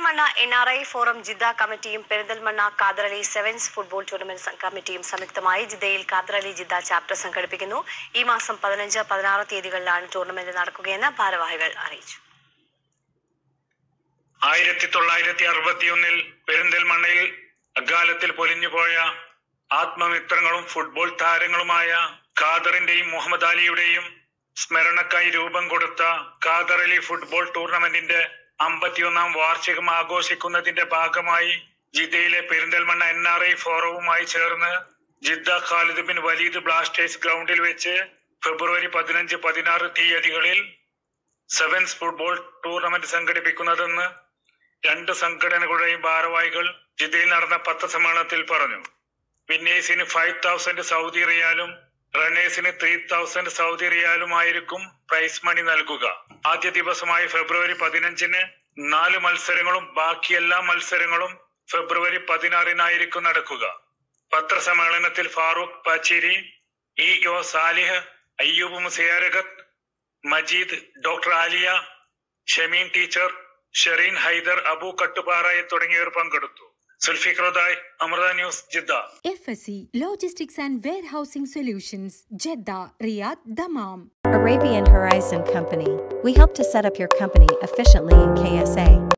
Perinthalmanna N R I forum Jeddah കമ്മിറ്റിയും Perinthalmanna Kadarali sevens football tournament കമ്മിറ്റിയും സംയുക്തമായി ജിദ്ദയിൽ കാദറലി ജിദ്ദ ചാപ്റ്റർ സംഘടിപ്പിക്കുന്നു. ഈ മാസം പതിനഞ്ച് പതിനാറ് തീയതികളിലാണ് ടൂർണമെന്റ് നടക്കുകയെന്ന് ഭാരവാഹികൾ അറിയിച്ചു. ആയിരത്തി തൊള്ളായിരത്തി അറുപത്തിയൊന്നിൽ പെരിന്തൽമണ്ണയിൽ അകാലത്തിൽ പൊലിഞ്ഞുപോയ ആത്മമിത്രങ്ങളും ഫുട്ബോൾ താരങ്ങളുമായ ഖാദറിന്റെയും മുഹമ്മദ് അലിയുടെയും സ്മരണക്കായി രൂപം കൊടുത്ത അലി ഫുട്ബോൾ ടൂർണമെന്റിന്റെ അമ്പത്തിയൊന്നാം വാർഷികം ആഘോഷിക്കുന്നതിന്റെ ഭാഗമായി ജിദ്ദയിലെ പെരിന്തൽമണ്ണ എൻ ആർ ഐ ഫോറവുമായി ചേർന്ന് Jeddah Khalid bin Waleed Blasters ഗ്രൗണ്ടിൽ വെച്ച് ഫെബ്രുവരി പതിനഞ്ച് പതിനാറ് തീയതികളിൽ സെവൻസ് ഫുട്ബോൾ ടൂർണമെന്റ് സംഘടിപ്പിക്കുന്നതെന്ന് രണ്ട് സംഘടനകളുടെയും ഭാരവാഹികൾ ജിദ്ദയിൽ നടന്ന പത്രസമ്മേളനത്തിൽ പറഞ്ഞു. വിന്നേഴ്സിന് ഫൈവ് തൗസൻഡ് സൗദി റിയാലും റണ്ണേഴ്സിന് ത്രീ തൗസൻഡ് സൗദി റിയാലുമായിരിക്കും പ്രൈസ് മണി നൽകുക. ആദ്യ ദിവസമായ ഫെബ്രുവരി പതിനഞ്ചിന് നാല് മത്സരങ്ങളും ബാക്കി എല്ലാ മത്സരങ്ങളും ഫെബ്രുവരി പതിനാറിനായിരിക്കും നടക്കുക. പത്രസമ്മേളനത്തിൽ Farooq Pachiri E O Salih Ayyub മുസിയാരഗത്ത് Majeed doctor Aliya Shameen teacher Shereen Haider Abu കട്ടുപാറയെ തുടങ്ങിയവർ പങ്കെടുത്തു. FSE Logistics and Warehousing Solutions, Jeddah, Riyadh, Dammam. Arabian Horizon Company. We help to set up your company efficiently in KSA.